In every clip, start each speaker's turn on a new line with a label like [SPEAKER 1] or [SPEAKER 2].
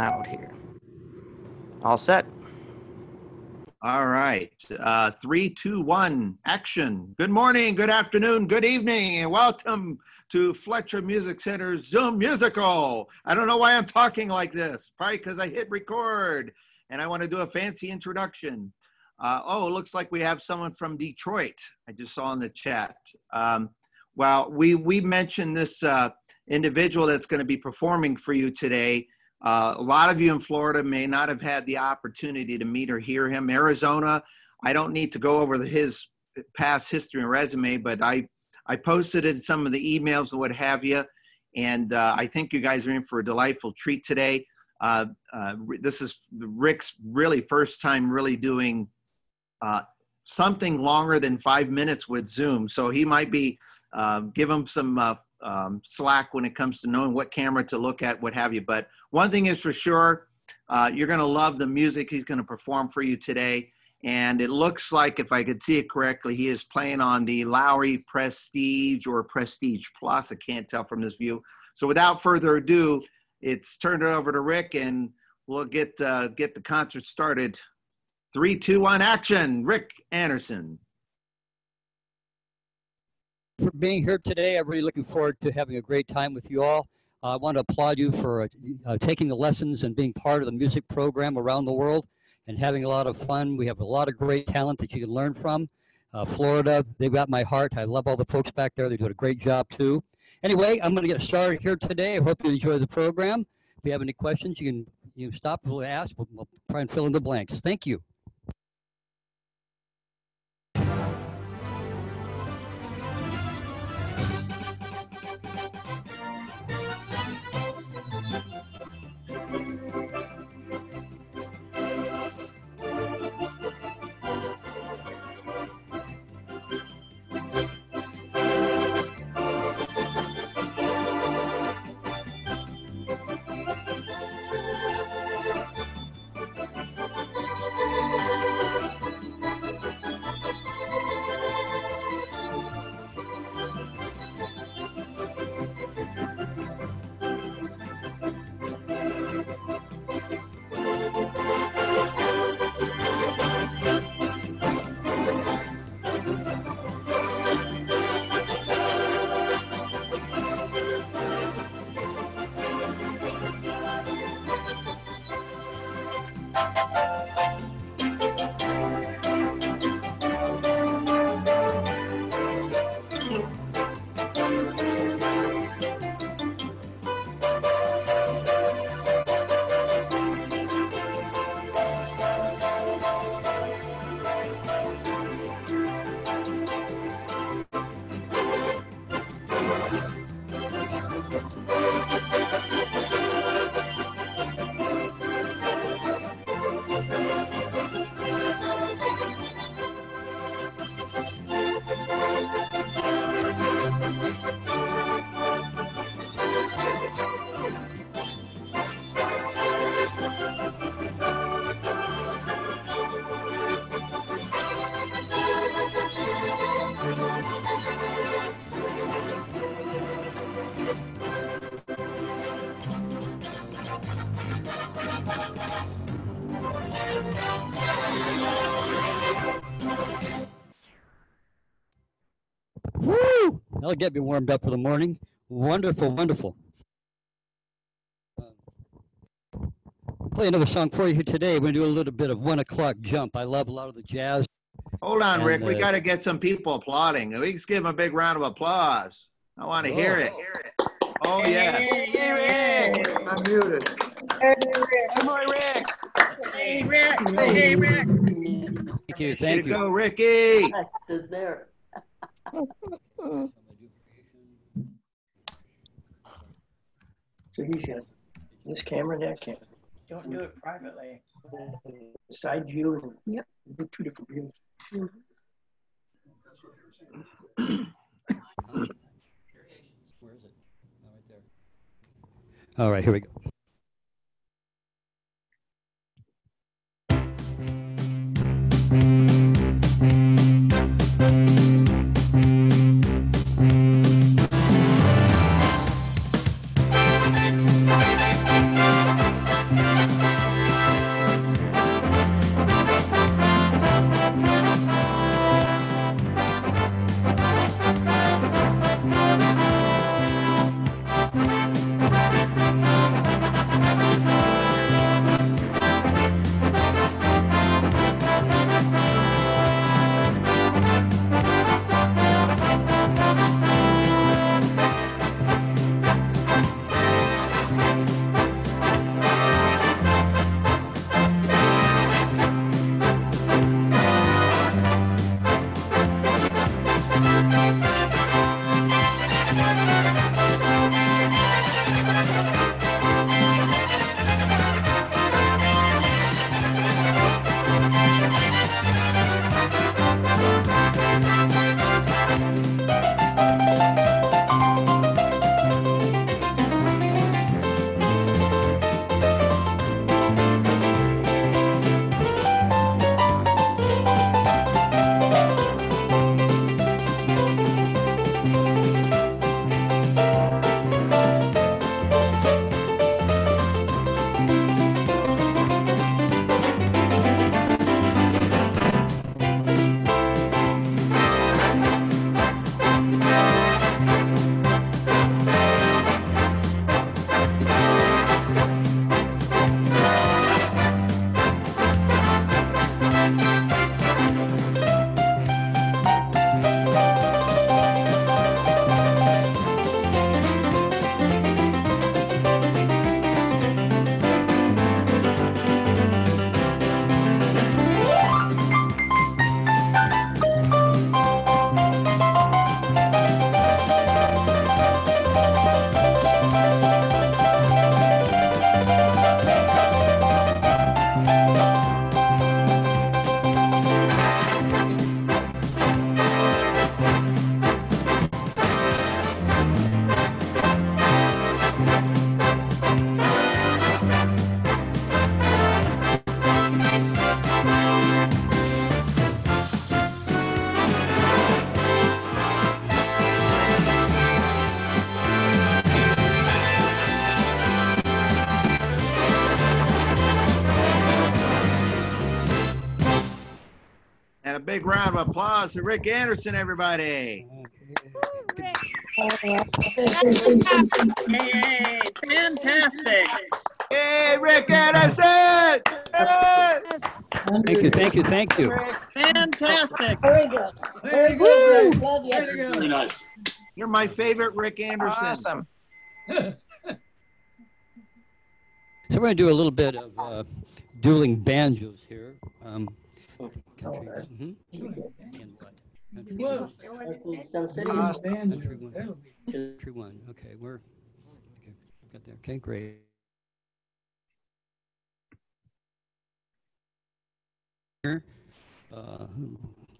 [SPEAKER 1] out here. All set.
[SPEAKER 2] All right. Uh, three, two, one, action. Good morning, good afternoon, good evening, and welcome to Fletcher Music Center's Zoom Musical. I don't know why I'm talking like this. Probably because I hit record and I want to do a fancy introduction. Uh, oh, it looks like we have someone from Detroit. I just saw in the chat. Um, well, we we mentioned this uh, individual that's going to be performing for you today. Uh, a lot of you in Florida may not have had the opportunity to meet or hear him. Arizona, I don't need to go over the, his past history and resume, but I I posted in some of the emails and what have you, and uh, I think you guys are in for a delightful treat today. Uh, uh, this is Rick's really first time really doing uh, something longer than five minutes with Zoom, so he might be uh, give him some um, slack when it comes to knowing what camera to look at, what have you. But one thing is for sure, uh, you're going to love the music he's going to perform for you today. And it looks like, if I could see it correctly, he is playing on the Lowrey Prestige or Prestige Plus. I can't tell from this view. So without further ado, it's turned it over to Rick, and we'll get uh, get the concert started. Three, two, one, action! Rick Anderson
[SPEAKER 3] for being here today. I'm really looking forward to having a great time with you all. Uh, I want to applaud you for uh, uh, taking the lessons and being part of the music program around the world and having a lot of fun. We have a lot of great talent that you can learn from. Uh, Florida, they've got my heart. I love all the folks back there. They do a great job too. Anyway, I'm going to get started here today. I hope you enjoy the program. If you have any questions, you can you stop and ask. We'll, we'll try and fill in the blanks. Thank you. Woo! That'll get me warmed up for the morning. Wonderful, wonderful. play another song for you here today. We're going to do a little bit of one o'clock jump. I love a lot of the jazz.
[SPEAKER 2] Hold on,
[SPEAKER 3] And,
[SPEAKER 2] Rick. We
[SPEAKER 3] uh,
[SPEAKER 2] got to get some people applauding. We can give them a big round of applause. I want to hear it. Oh, yeah.
[SPEAKER 4] I'm muted.
[SPEAKER 5] Hey, Rick. Hey, Rick. Hey Rick!
[SPEAKER 3] Thank you.
[SPEAKER 2] Way
[SPEAKER 3] Thank
[SPEAKER 2] to
[SPEAKER 3] you.
[SPEAKER 2] go, Ricky.
[SPEAKER 4] There. So he's got this camera and that camera.
[SPEAKER 5] Don't do it privately.
[SPEAKER 4] Side view and
[SPEAKER 6] Yep.
[SPEAKER 4] do two different views.
[SPEAKER 3] Where is it? Oh, right there. All right, here we go.
[SPEAKER 2] Big round of applause to Rick Anderson, everybody.
[SPEAKER 5] Yay, fantastic.
[SPEAKER 2] Yay, Rick Anderson! Yay!
[SPEAKER 3] Thank you, thank you, thank you.
[SPEAKER 5] Fantastic.
[SPEAKER 6] Very good. Very good. Rick. Love you.
[SPEAKER 7] Very nice.
[SPEAKER 2] You're my favorite Rick Anderson.
[SPEAKER 1] Awesome.
[SPEAKER 3] So we're going to do a little bit of uh, dueling banjos here. Um, country, mhm. And what? Country one.
[SPEAKER 6] Sun
[SPEAKER 3] Country one. Country one. Okay, we're okay, got there. Okay, great. Here, uh,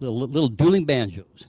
[SPEAKER 3] little little dueling banjos.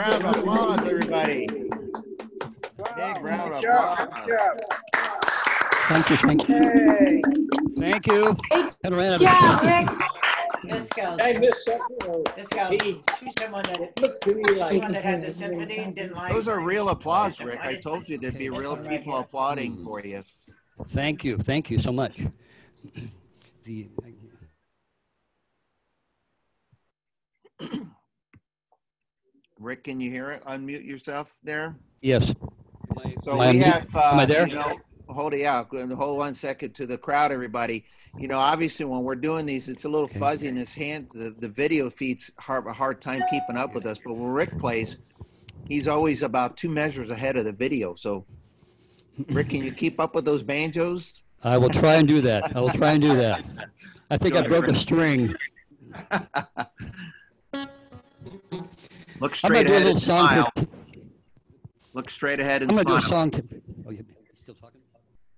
[SPEAKER 2] Round of applause, everybody. Big round of applause.
[SPEAKER 3] Thank you, thank you,
[SPEAKER 5] Yay.
[SPEAKER 3] thank you. Kind of ran out of
[SPEAKER 6] Yeah. Rick.
[SPEAKER 8] This goes,
[SPEAKER 4] I missed something. or
[SPEAKER 8] this goes,
[SPEAKER 4] He
[SPEAKER 8] she's someone that,
[SPEAKER 4] looked to me like.
[SPEAKER 8] someone that had the symphony and didn't like.
[SPEAKER 2] Those are real applause, Rick. I told you there'd be
[SPEAKER 8] This
[SPEAKER 2] real
[SPEAKER 8] one right
[SPEAKER 2] people applauding for you.
[SPEAKER 3] Thank you, thank you so much. The,
[SPEAKER 2] Rick, can you hear it? Unmute yourself there.
[SPEAKER 3] Yes.
[SPEAKER 2] So we have. Uh,
[SPEAKER 3] am I there?
[SPEAKER 2] You know, hold it out. Hold one second to the crowd, everybody. You know, obviously, when we're doing these, it's a little
[SPEAKER 3] Okay.
[SPEAKER 2] fuzzy in his hand. The, the video feeds hard, a hard time keeping up with us. But when Rick plays, he's always about two measures ahead of the video. So, Rick, can you keep up with those banjos?
[SPEAKER 3] I will try and do that. I will try and do that. I think I broke a string.
[SPEAKER 2] Look
[SPEAKER 3] I'm
[SPEAKER 2] straight
[SPEAKER 3] gonna do a
[SPEAKER 2] ahead
[SPEAKER 3] little
[SPEAKER 2] and
[SPEAKER 3] song.
[SPEAKER 2] smile.
[SPEAKER 3] To,
[SPEAKER 2] Look straight ahead and
[SPEAKER 3] I'm gonna do a
[SPEAKER 2] smile.
[SPEAKER 3] song. To, oh, you still talking?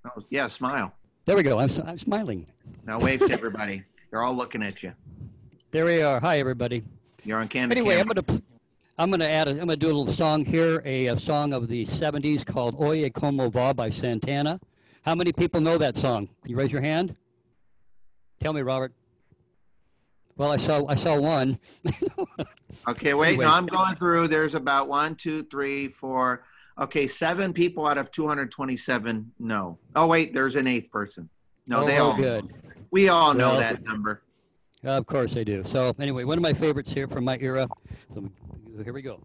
[SPEAKER 2] Oh, yeah, smile.
[SPEAKER 3] There we go. I'm, s- I'm smiling.
[SPEAKER 2] Now wave to everybody. They're all looking at you.
[SPEAKER 3] There we are. Hi, everybody.
[SPEAKER 2] You're on Candace.
[SPEAKER 3] Anyway, I'm gonna p- I'm gonna add. A, I'm gonna do a little song here, a, a song of the '70s called "Oye Como Va" by Santana. How many people know that song? Can you raise your hand? Tell me, Robert. Well, I saw I saw one.
[SPEAKER 2] Okay, wait.
[SPEAKER 3] Anyway.
[SPEAKER 2] No, I'm going through. There's about one, two, three, four. Okay, seven people out of 227. No. Oh, wait. There's an eighth person. No,
[SPEAKER 3] oh,
[SPEAKER 2] they all.
[SPEAKER 3] good.
[SPEAKER 2] We all know
[SPEAKER 3] Well,
[SPEAKER 2] that number.
[SPEAKER 3] Of course they do. So anyway, one of my favorites here from my era. So here we go.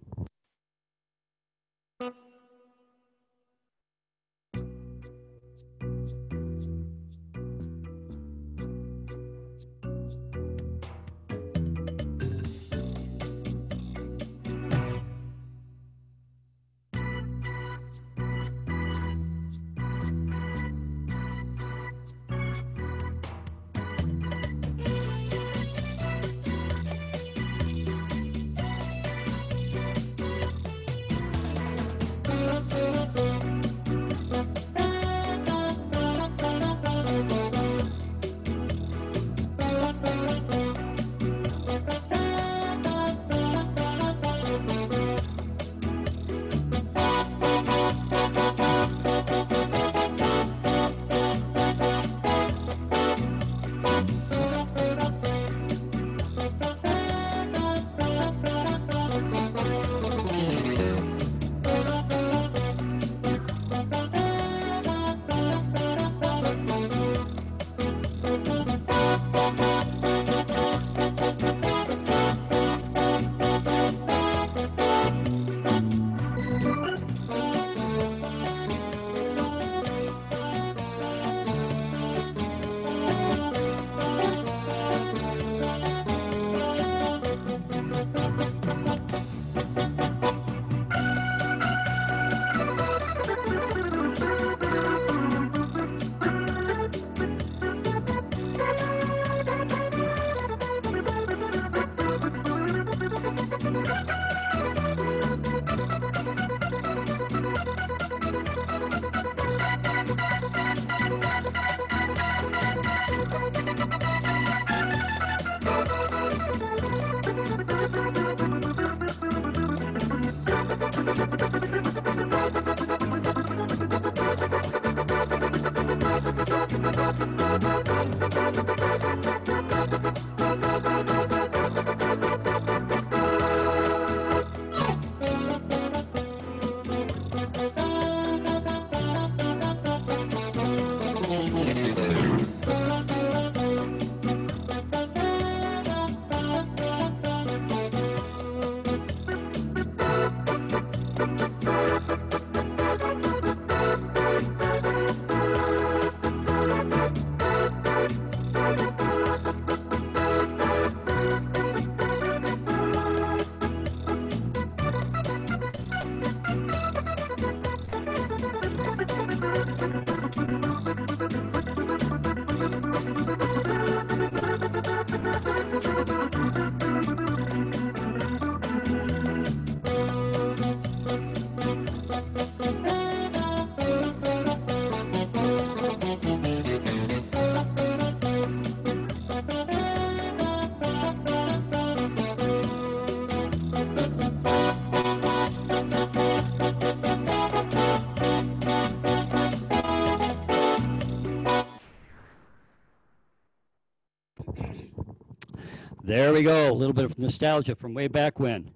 [SPEAKER 3] There we go. A little bit of nostalgia from way back when.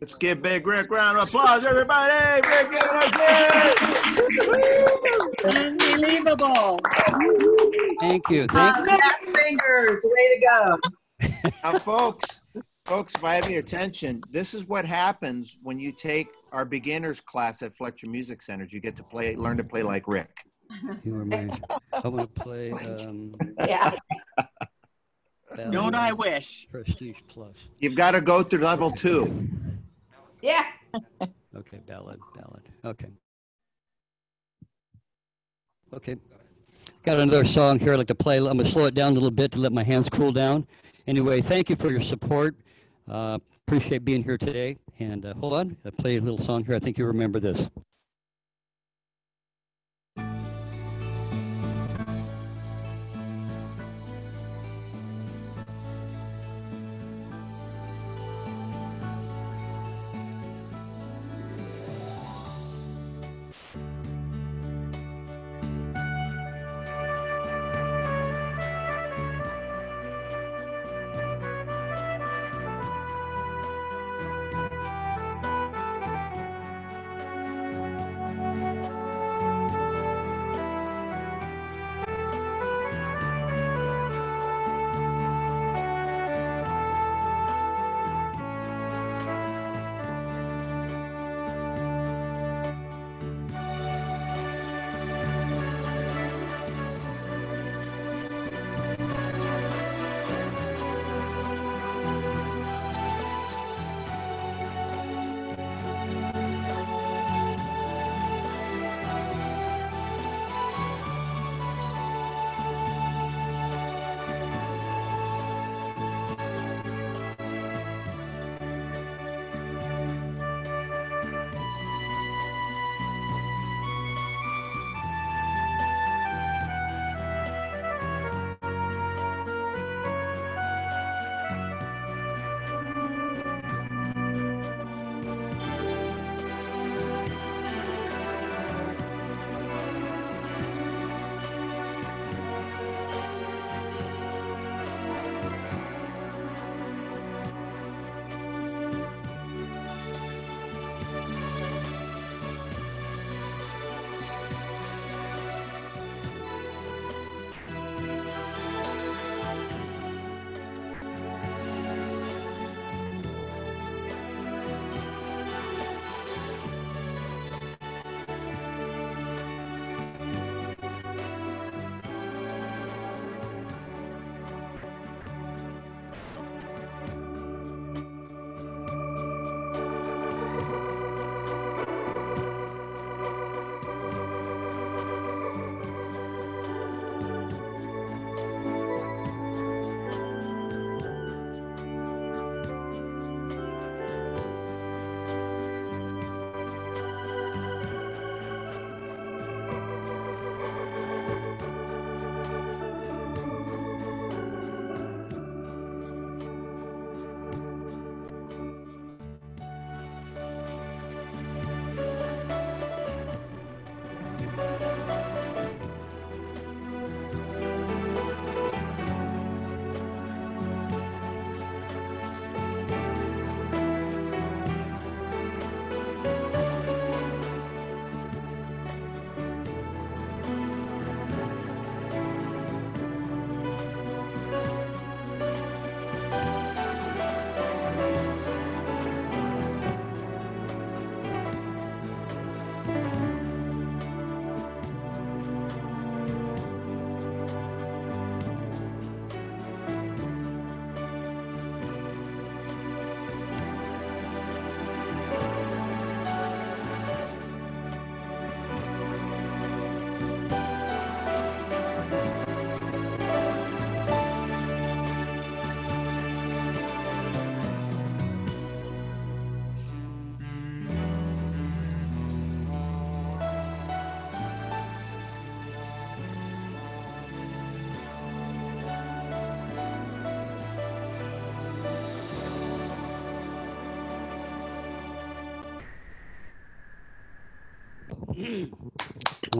[SPEAKER 2] Let's give Big Rick round of applause, everybody. Rick giving us this.
[SPEAKER 5] Unbelievable.
[SPEAKER 3] Thank you. Thank
[SPEAKER 6] Fat fingers, way to go.
[SPEAKER 2] Now, folks, Folks, if I have your attention, this is what happens when you take our beginners class at Fletcher Music Center. You get to play, learn to play like Rick.
[SPEAKER 3] You are my, I want to play um,
[SPEAKER 8] Yeah.
[SPEAKER 5] Don't I wish?
[SPEAKER 3] Prestige Plus.
[SPEAKER 2] You've got to go through level two.
[SPEAKER 8] Yeah.
[SPEAKER 3] Okay, ballad, ballad. Okay. Okay. Got another song here I'd like to play. I'm going to slow it down a little bit to let my hands cool down. Anyway, thank you for your support. Uh, appreciate being here today. And uh, hold on, I'll play a little song here. I think you remember this.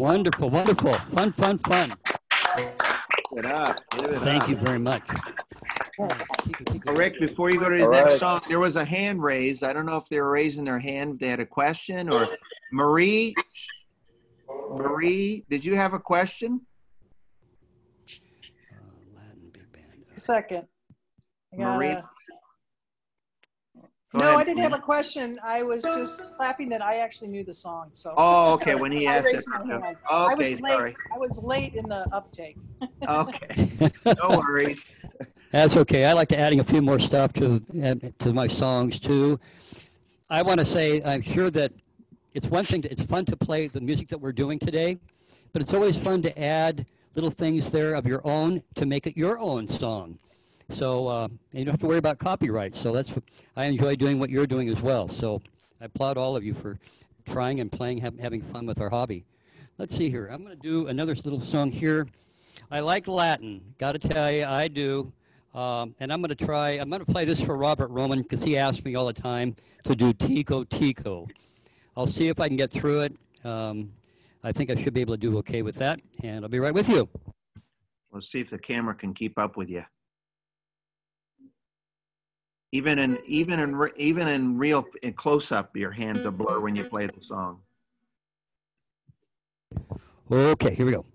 [SPEAKER 3] Wonderful, wonderful. Fun, fun, fun.
[SPEAKER 2] Give up. Give
[SPEAKER 3] Thank
[SPEAKER 2] up.
[SPEAKER 3] you very much.
[SPEAKER 2] Uh, Rick, before you go to the
[SPEAKER 7] All
[SPEAKER 2] next
[SPEAKER 7] right.
[SPEAKER 2] song, there was a hand raised. I don't know if they were raising their hand, if they had a question, or Marie. Marie, did you have a question?
[SPEAKER 3] Uh, Latin big band.
[SPEAKER 9] Second. I got
[SPEAKER 2] Marie?
[SPEAKER 9] a
[SPEAKER 2] Go
[SPEAKER 5] No,
[SPEAKER 2] ahead,
[SPEAKER 5] I didn't have a question. I was just clapping that I actually knew the song, so.
[SPEAKER 2] Oh, okay, when he
[SPEAKER 5] I
[SPEAKER 2] asked it.
[SPEAKER 5] raised my hand. I
[SPEAKER 2] Okay,
[SPEAKER 5] was
[SPEAKER 2] sorry.
[SPEAKER 5] late, I was late in the uptake.
[SPEAKER 2] Okay, no worries.
[SPEAKER 3] That's okay. I like to adding a few more stuff to to my songs too. I want to say I'm sure that it's one thing. To, it's fun to play the music that we're doing today, but it's always fun to add little things there of your own to make it your own song. So uh, you don't have to worry about copyright. So that's I enjoy doing what you're doing as well. So I applaud all of you for trying and playing, have, having fun with our hobby. Let's see here. I'm going to do another little song here. I like Latin. Got to tell you, I do. Um, and I'm going to try, I'm going to play this for Robert Roman because he asks me all the time to do Tico Tico. I'll see if I can get through it. Um, I think I should be able to do okay with that. And I'll be right with you.
[SPEAKER 2] Let's see if the camera can keep up with you. Even in even in even in real in close up, your hands are blur when you play the song.
[SPEAKER 3] Okay, here we go.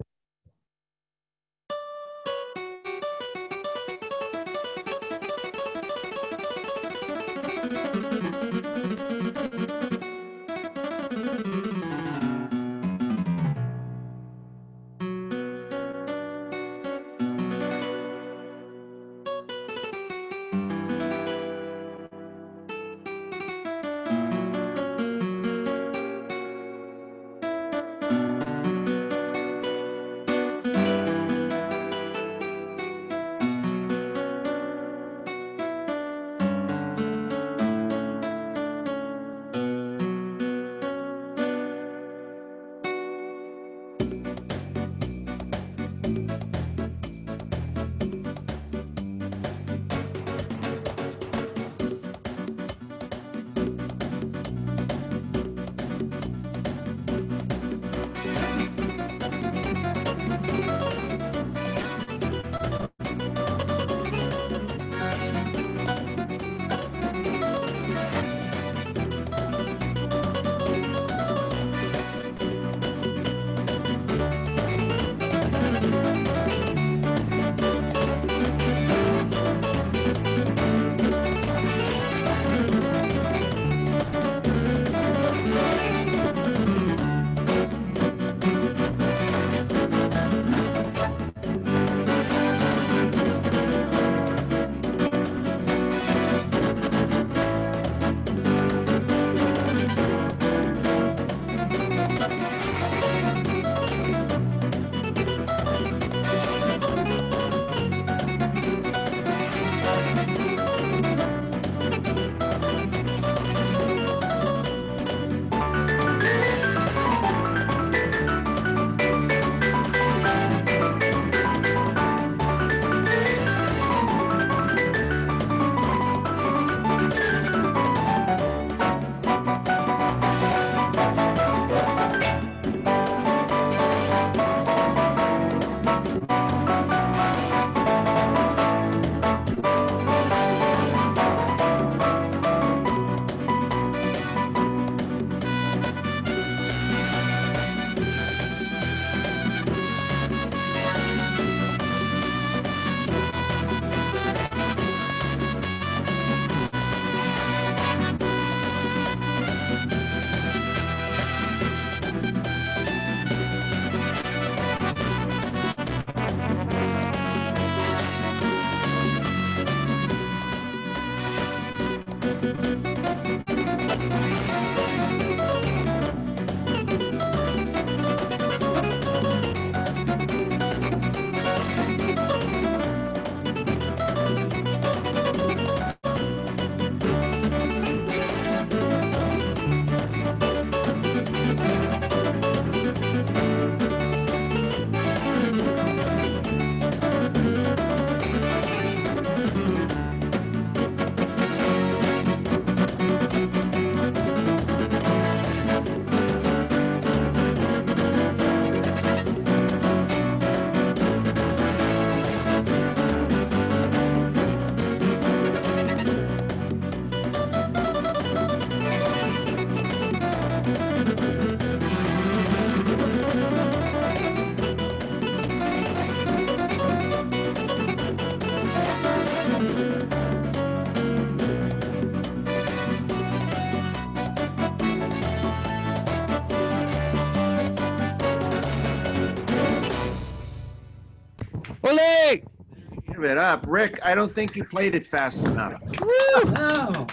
[SPEAKER 2] It up. Rick, I don't think you played it fast enough.
[SPEAKER 7] No, No.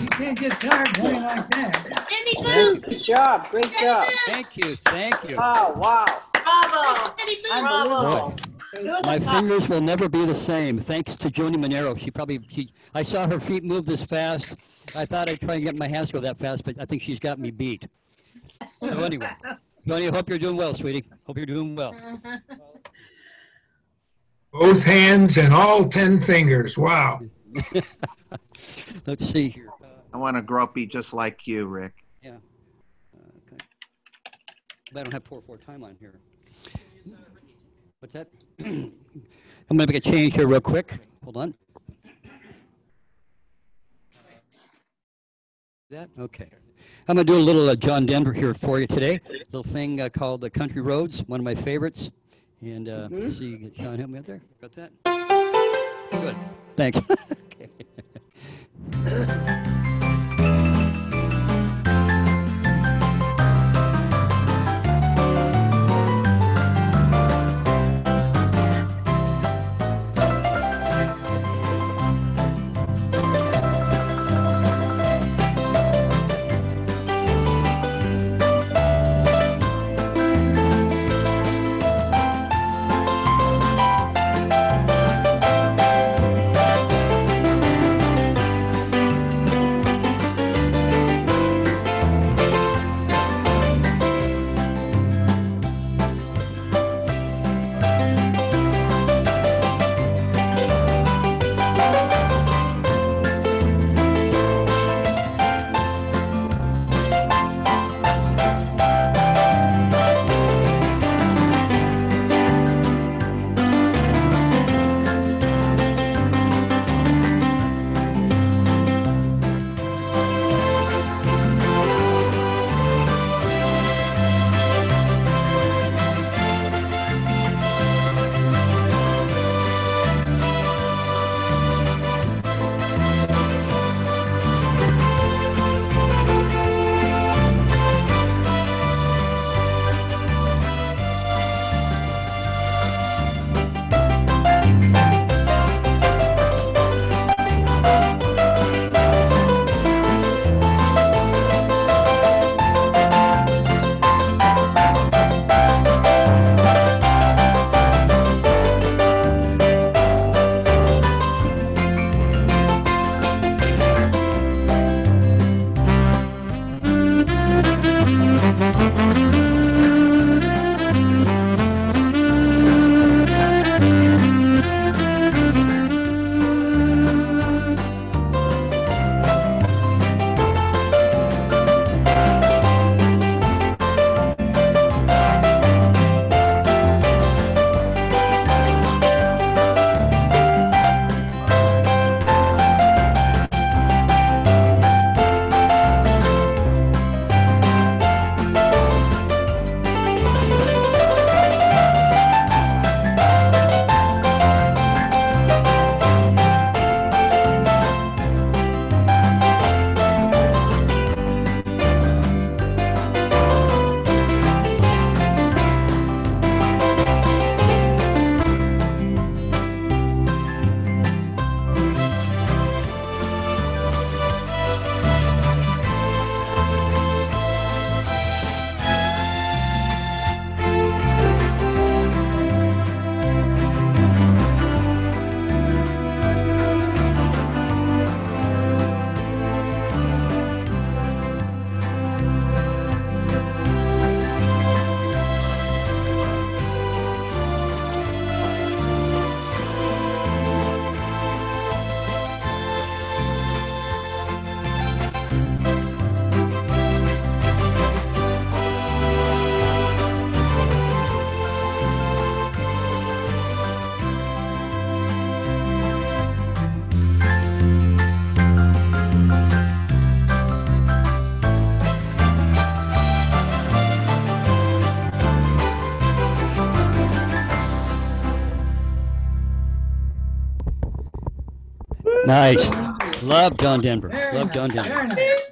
[SPEAKER 7] you can't get tired playing like that.
[SPEAKER 3] Thank,
[SPEAKER 6] Good job, great job.
[SPEAKER 3] thank you, thank you.
[SPEAKER 6] Oh, wow.
[SPEAKER 8] Bravo.
[SPEAKER 6] Unbelievable.
[SPEAKER 3] Boy, my fingers will never be the same. Thanks to Joni Monero. She probably she. I saw her feet move this fast. I thought I'd try and get my hands to go that fast, but I think she's got me beat. So anyway, Joni, I hope you're doing well, sweetie. Hope you're doing well.
[SPEAKER 9] Both hands and all 10 fingers. Wow.
[SPEAKER 3] Let's see here.
[SPEAKER 2] I want to grow up be just like you, Rick.
[SPEAKER 3] Uh, okay. But I don't have four four time on here. What's that? I'm gonna make a change here real quick. Hold on. That okay. I'm gonna do a little uh, John Denver here for you today. Little thing uh, called the Country Roads, one of my favorites. And uh,
[SPEAKER 6] Mhm.
[SPEAKER 3] see, Sean, help me out there. Got that? Good. Thanks. okay. Nice. Love John Denver.
[SPEAKER 7] Very
[SPEAKER 3] Love
[SPEAKER 7] nice,
[SPEAKER 3] John Denver.
[SPEAKER 7] Very nice.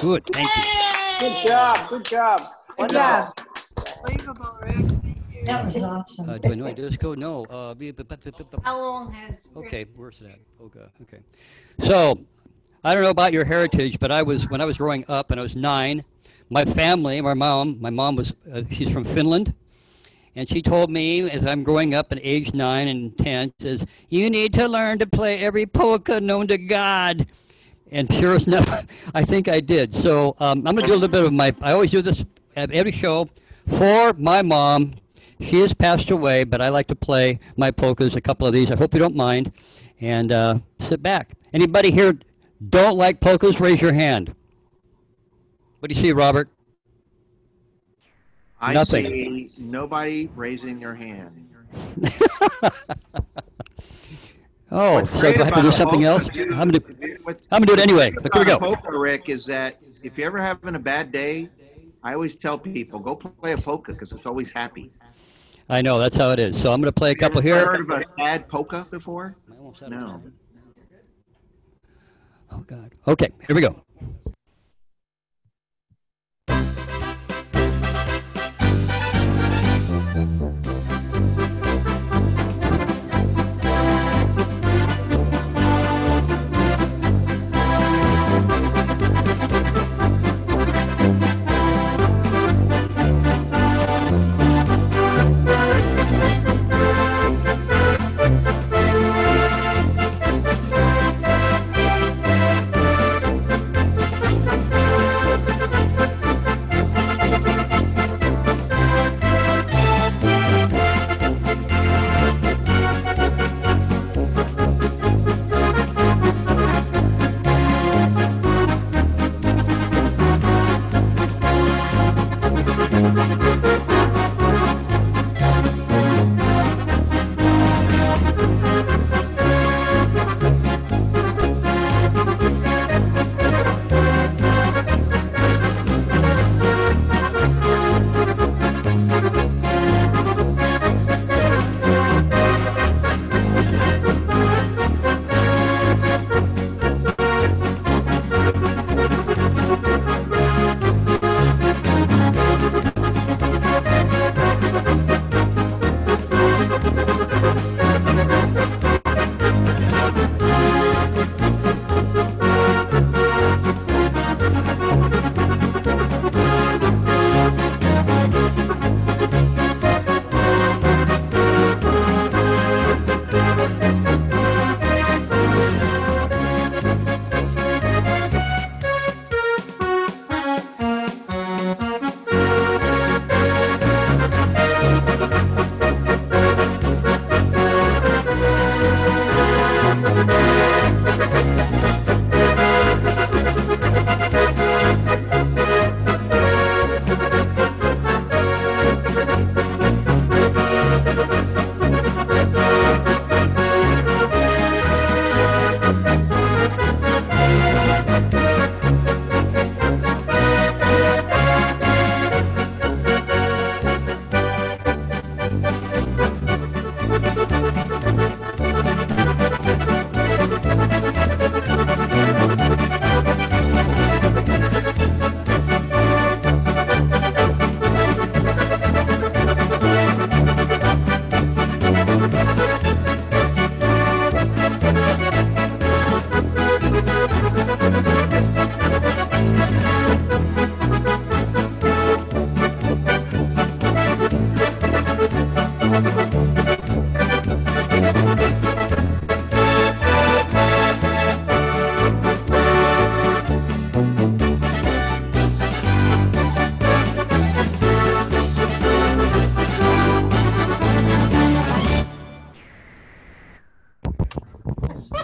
[SPEAKER 3] Good. Thank you.
[SPEAKER 6] Good job, good job.
[SPEAKER 5] Good job. Unbelievable, Rick.
[SPEAKER 10] That was awesome.
[SPEAKER 3] Uh, do I know any disco? No. Uh,
[SPEAKER 10] How long has?
[SPEAKER 3] Okay, where's that? Okay, okay. So, I don't know about your heritage, but I was when I was growing up and I was nine. My family, my mom, my mom was uh, she's from Finland, and she told me as I'm growing up at age nine and ten, says you need to learn to play every polka known to God. And sure enough, I think I did. So um, I'm going to do a little bit of my. I always do this at every show for my mom. She has passed away, but I like to play my polkas. A couple of these. I hope you don't mind. And uh, sit back. Anybody here don't like polkas? Raise your hand. What do you see, Robert?
[SPEAKER 2] I
[SPEAKER 3] Nothing.
[SPEAKER 2] see nobody raising their hand.
[SPEAKER 3] Oh,
[SPEAKER 2] What's
[SPEAKER 3] so
[SPEAKER 2] great
[SPEAKER 3] do I have to do something else? I'm gonna do, I'm gonna do it anyway. But here we go.
[SPEAKER 2] about a polka, Rick, is that if you're ever having a bad day, I always tell people go play a polka because it's always happy.
[SPEAKER 3] I know that's how it is. So I'm gonna play a couple
[SPEAKER 2] You ever
[SPEAKER 3] here.
[SPEAKER 2] Heard of a sad polka before? No.
[SPEAKER 3] Oh God. Okay, here we go.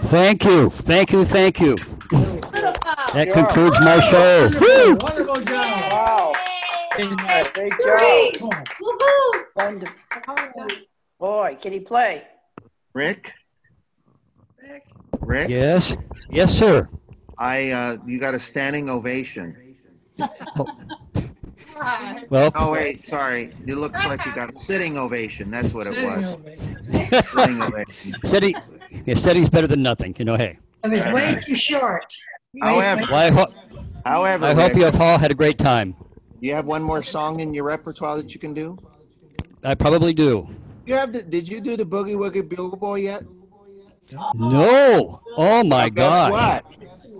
[SPEAKER 3] Thank you, thank you, thank you. That concludes my show. Woo!
[SPEAKER 7] Wonderful job.
[SPEAKER 6] Wow.
[SPEAKER 10] Great.
[SPEAKER 6] Great
[SPEAKER 7] Great.
[SPEAKER 6] job.
[SPEAKER 10] Woohoo!
[SPEAKER 6] Wonderful. Boy, can he play?
[SPEAKER 2] Rick? Rick? Rick?
[SPEAKER 3] Yes, yes, sir.
[SPEAKER 2] I, uh, you got a standing ovation.
[SPEAKER 3] Well,
[SPEAKER 2] Oh, wait, sorry. It looks like you got a sitting ovation. That's what it was.
[SPEAKER 7] ovation.
[SPEAKER 2] Sitting ovation.
[SPEAKER 3] said he, he said he's better than nothing. You know, hey.
[SPEAKER 10] It was way too short.
[SPEAKER 2] However,
[SPEAKER 3] Well, I, ho-
[SPEAKER 2] however,
[SPEAKER 3] I hope
[SPEAKER 2] Rick,
[SPEAKER 3] you have all had a great time.
[SPEAKER 2] you have one more song in your repertoire that you can do?
[SPEAKER 3] I probably do.
[SPEAKER 2] You have the, did you do the Boogie Woogie Bugle Boy yet?
[SPEAKER 3] No. Oh my
[SPEAKER 2] Now, guess what?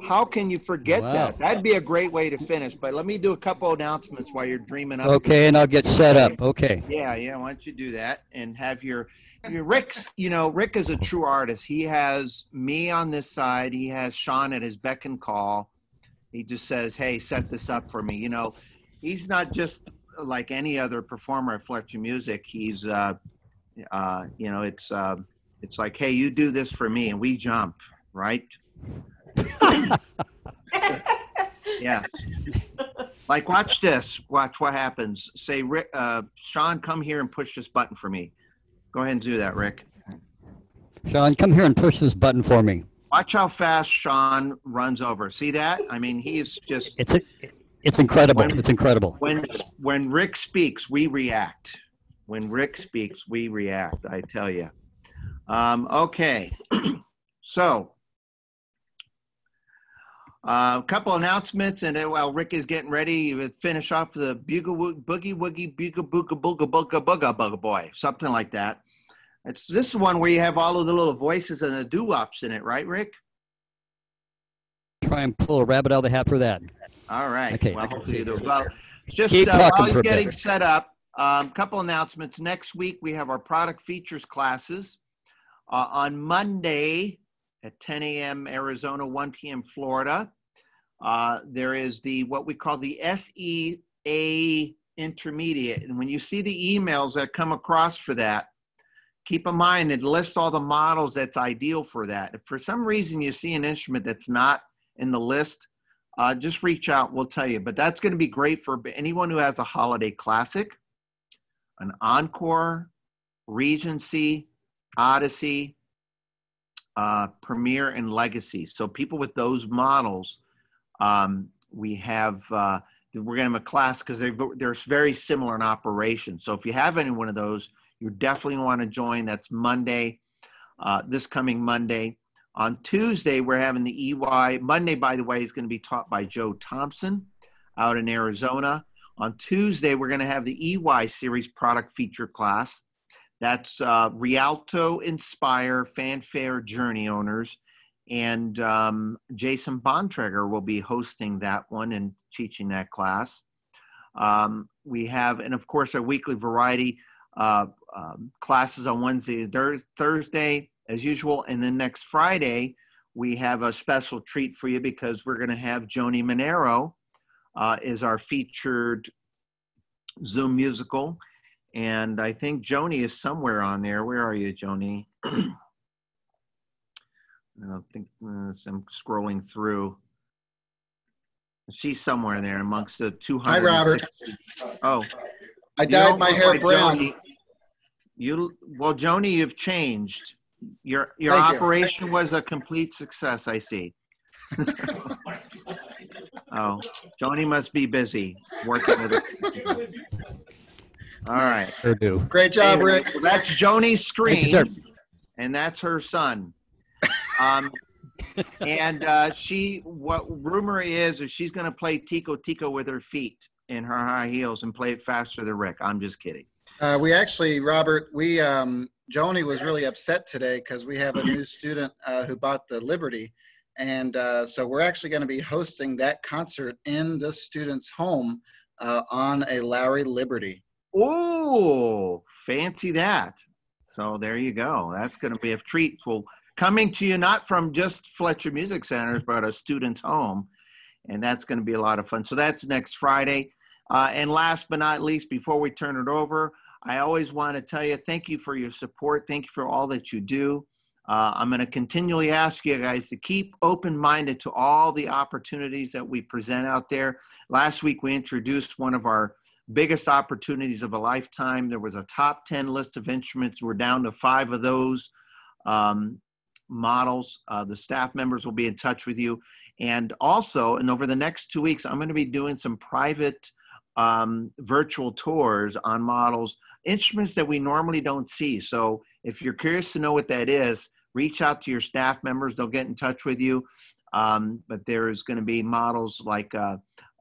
[SPEAKER 2] How can you forget
[SPEAKER 3] Wow.
[SPEAKER 2] that? That'd be a great way to finish. But let me do a couple announcements while you're dreaming up.
[SPEAKER 3] Okay, and I'll get set up. Okay.
[SPEAKER 2] Yeah, yeah. Why don't you do that and have your, your Rick's? You know, Rick is a true artist. He has me on this side. He has Sean at his beck and call. He just says, "Hey, set this up for me." You know, he's not just like any other performer at Fletcher Music. He's, uh, uh, you know, it's uh, it's like, "Hey, you do this for me," and we jump, right? yeah. Like, watch this. Watch what happens. Say, Rick, uh, Sean, come here and push this button for me. Go ahead and do that, Rick.
[SPEAKER 3] Sean, come here and push this button for me.
[SPEAKER 2] Watch how fast Sean runs over. See that? I mean, he's just
[SPEAKER 3] It's it's incredible.
[SPEAKER 2] When-
[SPEAKER 3] It's incredible.
[SPEAKER 2] when when Rick speaks, we react. When Rick speaks, we react. I tell you. Um, okay, so uh, a couple announcements, and then while Rick is getting ready, you would finish off the bugle boogie woogie bugle booga booga booga booga booga boy, something like that. It's this one where you have all of the little voices and the doo wops in it, right, Rick?
[SPEAKER 3] Try and pull a rabbit out of the hat for that.
[SPEAKER 2] All right.
[SPEAKER 3] Okay,
[SPEAKER 2] Well,
[SPEAKER 3] I can
[SPEAKER 2] hopefully
[SPEAKER 3] see
[SPEAKER 2] you do. Well, just
[SPEAKER 3] Keep
[SPEAKER 2] uh, while you're getting set up, a um, couple announcements. Next week we have our product features classes uh, on Monday at 10 a.m. Arizona, 1 p.m. Florida. Uh, there is the what we call the SEA intermediate, and when you see the emails that come across for that, keep in mind it lists all the models that's ideal for that. If for some reason you see an instrument that's not in the list, uh, just reach out. We'll tell you. But that's going to be great for anyone who has a holiday classic, an encore, Regency, Odyssey, uh, Premier, and Legacy. So people with those models, um, we have. Uh, we're going to have a class because they're, they're very similar in operation. So if you have any one of those, you definitely want to join. That's Monday, uh, this coming Monday. On Tuesday, we're having the EY. Monday, by the way, is going to be taught by Joe Thompson out in Arizona. On Tuesday, we're going to have the EY series product feature class. That's uh, Rialto Inspire Fanfare Journey owners. And um, Jason Bontrager will be hosting that one and teaching that class. Um, we have, and of course, our weekly variety uh, um, classes on Wednesday Thursday, as usual. And then next Friday, we have a special treat for you because we're going to have Joni Monero uh, is our featured Zoom musical. And I think Joni is somewhere on there. Where are you, Joni? I don't think uh, I'm scrolling through. She's somewhere there amongst the 200.
[SPEAKER 11] Hi, Robert.
[SPEAKER 2] Oh,
[SPEAKER 11] I dyed my hair brown.
[SPEAKER 2] Joni. You well, Joni, you've changed. Your your
[SPEAKER 11] Thank you.
[SPEAKER 2] operation was a complete success. I see. oh, Joni must be busy working with it. All right.
[SPEAKER 3] Sure do.
[SPEAKER 11] Great job,
[SPEAKER 2] Anyway,
[SPEAKER 11] Rick.
[SPEAKER 2] well, that's Joni's
[SPEAKER 3] Thank you,
[SPEAKER 2] screen, and that's her son. Um, and uh, she, what rumor is, is she's going to play Tico Tico with her feet in her high heels and play it faster than Rick. I'm just kidding.
[SPEAKER 11] Uh, we actually, Robert, we um, Joni was really upset today because we have a new student uh, who bought the Liberty, and uh, so we're actually going to be hosting that concert in the student's home uh, on a Lowrey Liberty.
[SPEAKER 2] Oh, fancy that. So there you go. That's going to be a treat. Well, coming to you not from just Fletcher Music Centers, but a student's home. And that's going to be a lot of fun. So that's next Friday. Uh, and last but not least, before we turn it over, I always want to tell you thank you for your support. Thank you for all that you do. Uh, I'm going to continually ask you guys to keep open minded to all the opportunities that we present out there. Last week, we introduced one of our biggest opportunities of a lifetime. There was a top 10 list of instruments. We're down to five of those um, models. Uh, the staff members will be in touch with you. And also, and over the next two weeks, I'm going to be doing some private um, virtual tours on models, instruments that we normally don't see. So if you're curious to know what that is, reach out to your staff members. They'll get in touch with you. Um, but there's going to be models like uh,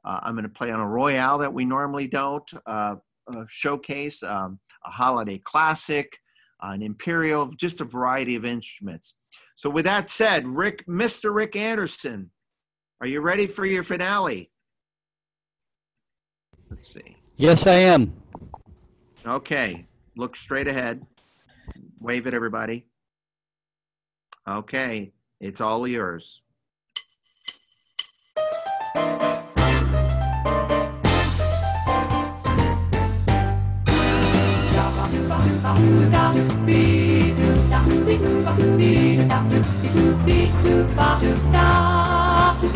[SPEAKER 2] uh, I'm going to play on a Royale that we normally don't uh, uh, showcase, um,
[SPEAKER 12] a holiday classic, an imperial, just a variety of instruments. So with that said, Rick, Mr. Rick Anderson, are you ready for your finale? Let's see.
[SPEAKER 3] Yes, I am.
[SPEAKER 12] Okay, look straight ahead. Wave at everybody. Okay, it's all yours.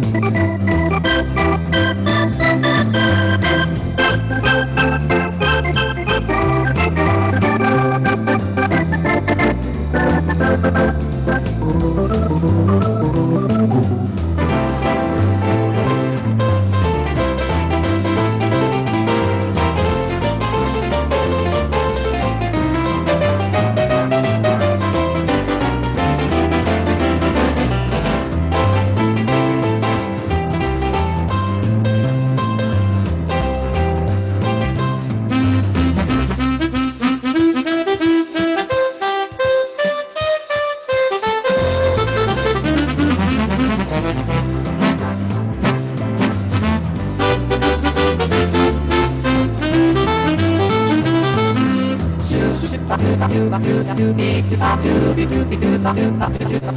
[SPEAKER 12] Thank you.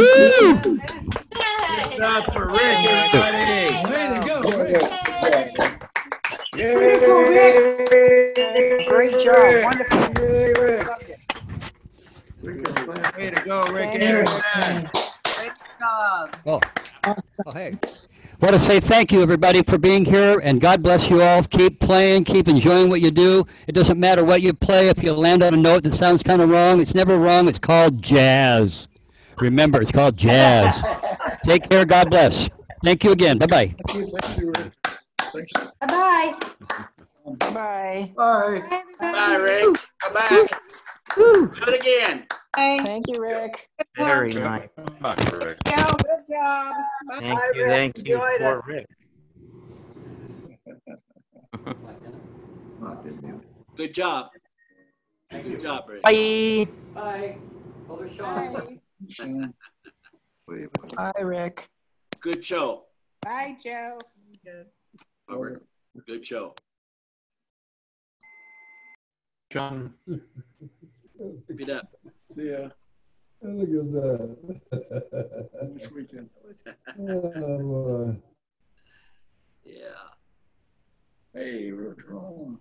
[SPEAKER 6] Way to go, Rick.
[SPEAKER 4] Great job, wonderful.
[SPEAKER 12] Way to go, Rick
[SPEAKER 5] Thank
[SPEAKER 12] Anderson.
[SPEAKER 5] Great job.
[SPEAKER 3] Oh, oh hey. Want to say thank you, everybody, for being here, and God bless you all. Keep playing, keep enjoying what you do. It doesn't matter what you play. If you land on a note that sounds kind of wrong, it's never wrong. It's called jazz. Remember, it's called jazz. Take care. God bless. Thank you again. Bye bye.
[SPEAKER 10] Bye-bye.
[SPEAKER 5] Bye.
[SPEAKER 13] Bye.
[SPEAKER 10] Bye,
[SPEAKER 8] Rick. Come back. Do it again.
[SPEAKER 5] Thank you, Rick.
[SPEAKER 1] Very nice.
[SPEAKER 8] Good job.
[SPEAKER 1] Thank you, thank you, poor Rick.
[SPEAKER 8] Good job. Good job, Rick.
[SPEAKER 1] Bye.
[SPEAKER 3] Bye.
[SPEAKER 5] Bye, Rick.
[SPEAKER 8] Good show.
[SPEAKER 10] Bye, Joe. Good.
[SPEAKER 8] Robert. Good show.
[SPEAKER 6] John.
[SPEAKER 8] Keep it up.
[SPEAKER 6] Yeah.
[SPEAKER 14] Look at that.
[SPEAKER 6] This weekend.
[SPEAKER 14] Oh, boy.
[SPEAKER 8] Yeah.
[SPEAKER 6] Hey, what's wrong?